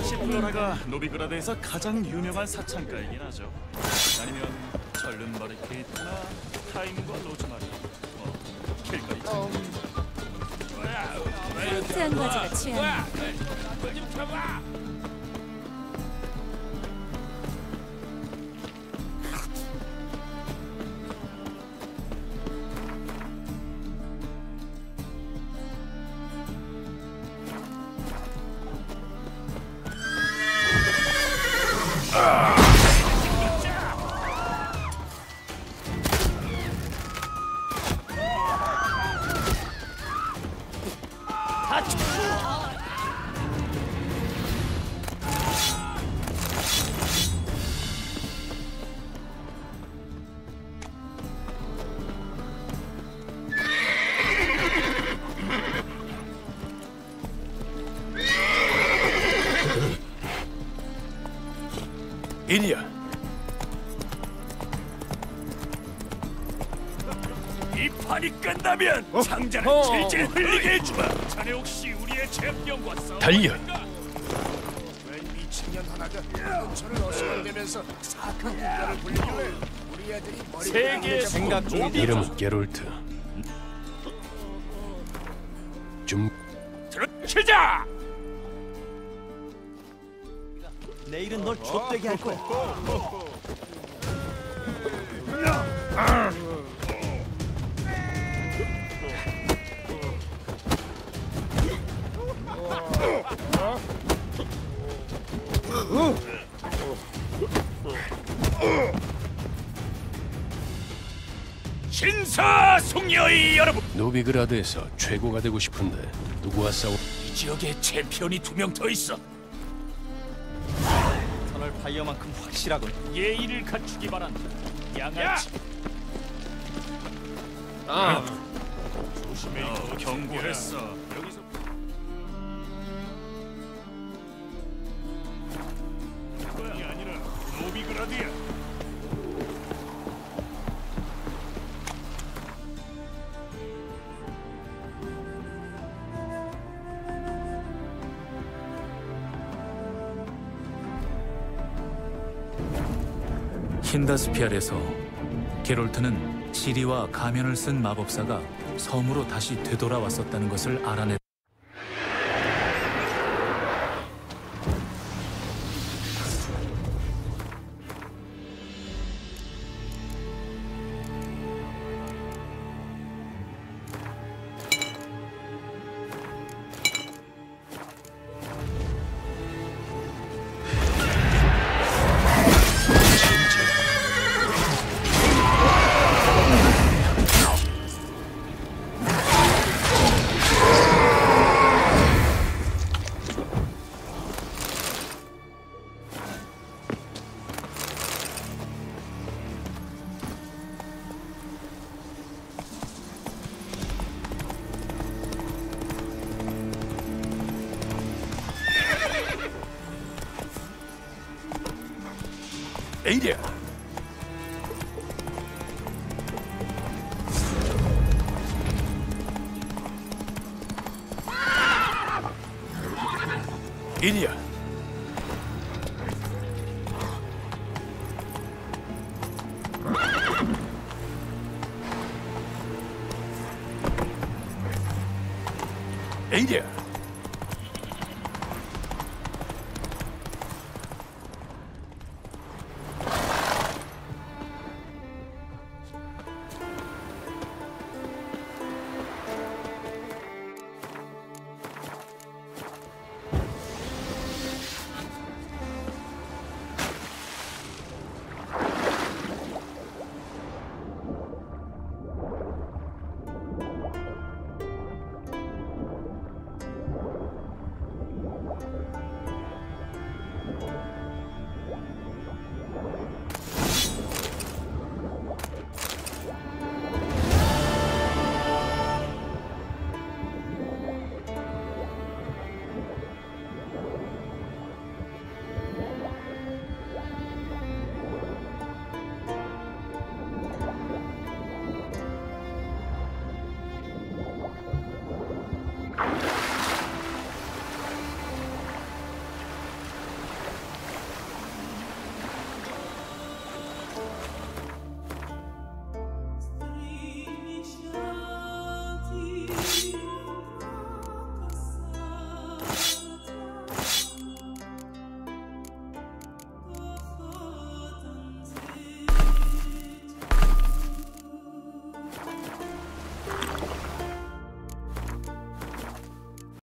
사실 플로라가 노비그라드에서 가장 유명한 사창가이긴 하죠. 아니면 절름 바리케이트나 타임과 로즈마리, 뭐 길거리 어, 프루트한 과자가 취 Ah! 향. 이리야. 이 판이 끝나면 장자는 어. 질질 흘리게 해주마. 자네 혹시 우리의 챔피언과 싸워? 달려. 웬 미친년 하나가 근처를 어수선대면서 사악한 국가를 불리길래 우리 애들이 머리 세계의 생각 중 이름은 게롤트. 좀 들어치자. 내일은 널 좆되게 할 거야. 신사 숙녀의 여러분, 노비그라드에서 최고가 되고 싶은데 누구와 싸워? 이 지역에 챔피언이 두 명 더 있어. 터널 파이어만큼 확실하군. 예의를 갖추기 바란다. 양아치. 아, 조심해. 어, 경고했어. 여기서 그거야 아니라 노비그라드야. 힌다스피알에서 게롤트는 시리와 가면을 쓴 마법사가 섬으로 다시 되돌아왔었다는 것을 알아내 이 리야. 이리야. 이리야.